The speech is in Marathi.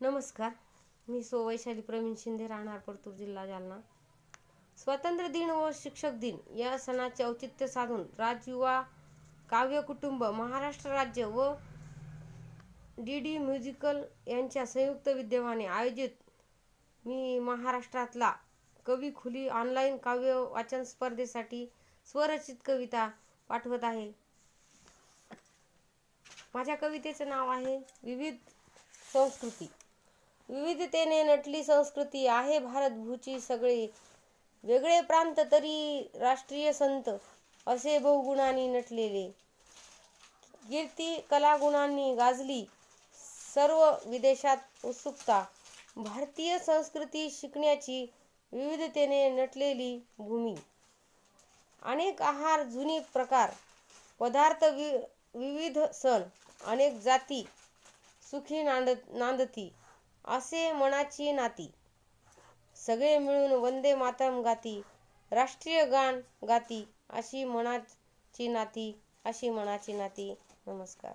नमस्कार. मी सो वैशाली प्रवीण शिंदे राहणार परतूर जिल्हा जालना. स्वातंत्र्य दिन व शिक्षक दिन या सणाचे औचित्य साधून राजयुवा काव्य कुटुंब महाराष्ट्र राज्य व डी डी म्युझिकल यांच्या संयुक्त विद्यमाने आयोजित मी महाराष्ट्रातला कवी खुली ऑनलाईन काव्य वाचन स्पर्धेसाठी स्वरचित कविता पाठवत आहे. माझ्या कवितेचं नाव आहे विविध संस्कृती. विविधतेने नटली संस्कृती आहे भारतभूची सगळे. वेगळे प्रांत तरी राष्ट्रीय संत असे बहुगुणांनी नटलेले. कीर्ती कलागुणांनी गाजली. सर्व विदेशात उत्सुकता. भारतीय संस्कृती शिकण्याची विविधतेने नटलेली भूमी. अनेक आहार जुनी प्रकार पदार्थ वि विविध सण अनेक जाती सुखी नांद नांदती. असे मनाची नाती. सगळे मिळून वंदे मातरम गाती राष्ट्रीय गान गाती अशी मनाची नाती अशी मनाची नाती. नमस्कार.